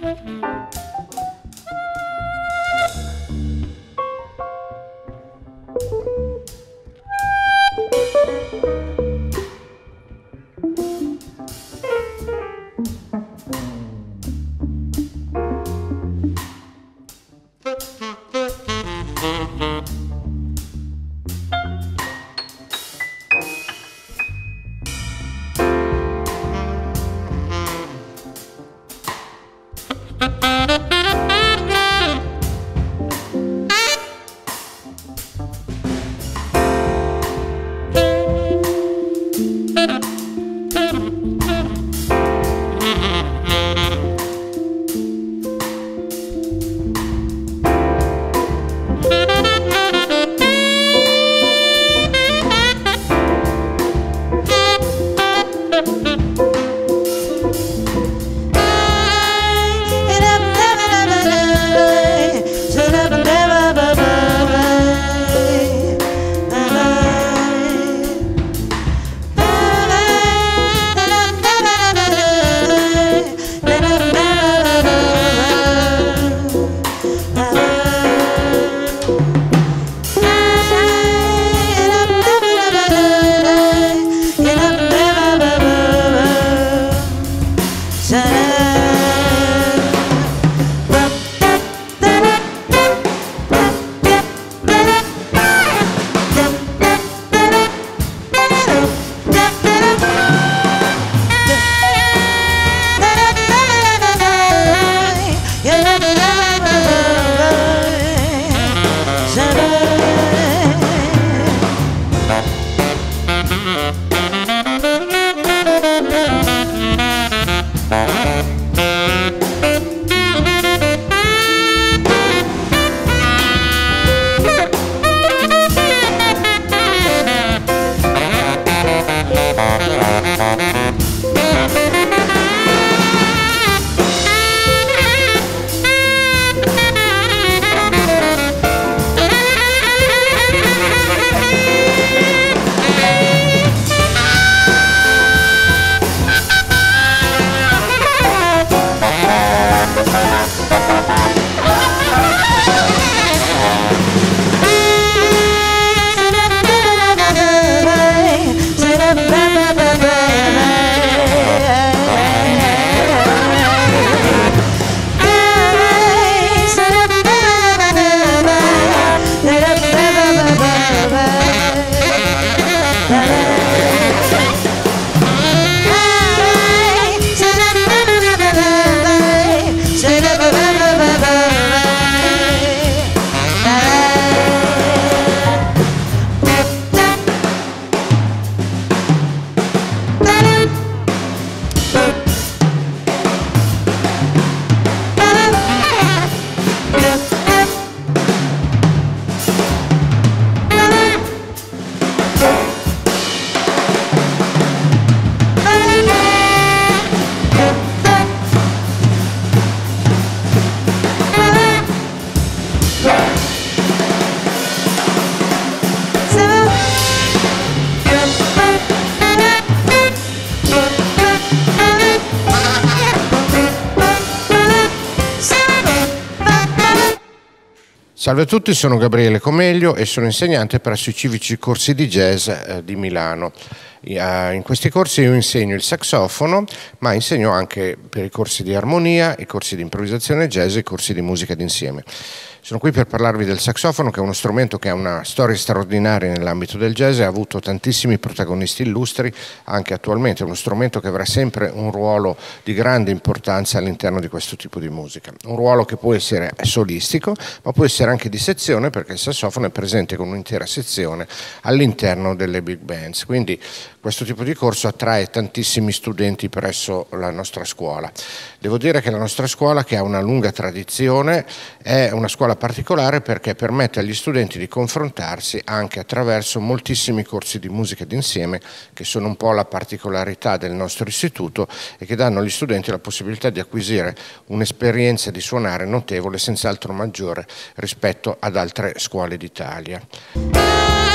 Mm-hmm. Salve a tutti, sono Gabriele Comeglio e sono insegnante presso i civici corsi di jazz eh, di Milano. Eh, in questi corsi io insegno il saxofono, ma insegno anche per i corsi di armonia, i corsi di improvvisazione jazz e i corsi di musica d'insieme. Sono qui per parlarvi del saxofono, che è uno strumento che ha una storia straordinaria nell'ambito del jazz e ha avuto tantissimi protagonisti illustri anche attualmente. È uno strumento che avrà sempre un ruolo di grande importanza all'interno di questo tipo di musica. Un ruolo che può essere solistico, ma può essere anche di sezione, perché il sassofono è presente con un'intera sezione all'interno delle big bands. Quindi questo tipo di corso attrae tantissimi studenti presso la nostra scuola. Devo dire che la nostra scuola, che ha una lunga tradizione, è una scuola particolare perché permette agli studenti di confrontarsi anche attraverso moltissimi corsi di musica d'insieme che sono un po' la particolarità del nostro istituto e che danno agli studenti la possibilità di acquisire un'esperienza di suonare notevole, senz'altro maggiore rispetto ad altre scuole d'Italia.